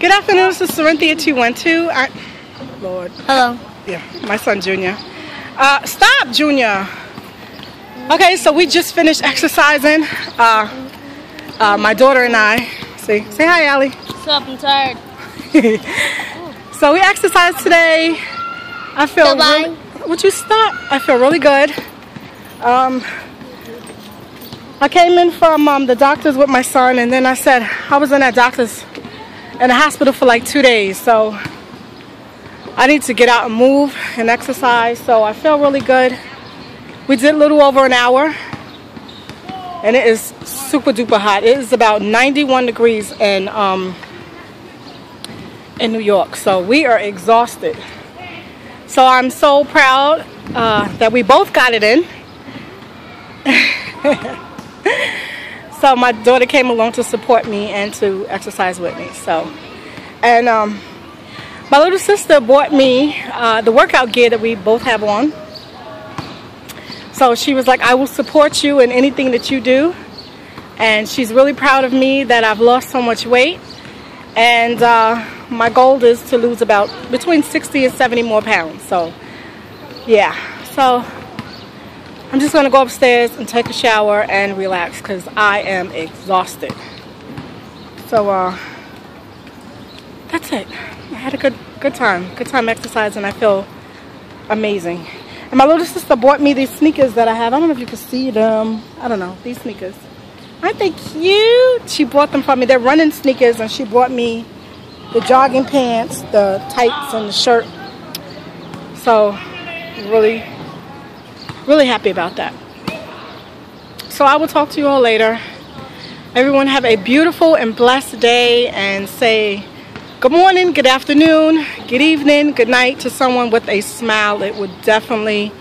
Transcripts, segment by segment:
Good afternoon, this is Cyrinthia 212. I, Lord. Hello. Yeah, my son Junior. Uh, stop, Junior. Okay, so we just finished exercising. Uh, uh, my daughter and I. See, say hi, Allie. What's up? I'm tired. so we exercised today. I feel Goodbye. really. Would you stop? I feel really good. Um, I came in from um, the doctor's with my son, and then I said I was in that doctor's in the hospital for like two days, so I need to get out and move and exercise. So I feel really good. We did a little over an hour, and it is super duper hot. It is about 91 degrees in um, in New York, so we are exhausted. So I'm so proud uh, that we both got it in. so my daughter came along to support me and to exercise with me. So, and um, my little sister bought me uh, the workout gear that we both have on. So she was like, I will support you in anything that you do. And she's really proud of me that I've lost so much weight. And uh, my goal is to lose about between 60 and 70 more pounds. So, yeah. So, I'm just to go upstairs and take a shower and relax because I am exhausted. So, uh, that's it. I had a good good time. Good time exercising. I feel amazing. And my little sister bought me these sneakers that I have. I don't know if you can see them. I don't know. These sneakers. Aren't they cute? She bought them for me. They're running sneakers and she bought me the jogging pants, the tights, and the shirt. So, really, really happy about that. So I will talk to you all later. Everyone have a beautiful and blessed day and say good morning, good afternoon, good evening, good night to someone with a smile. It would definitely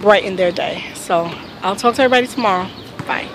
brighten their day. So I'll talk to everybody tomorrow. Bye.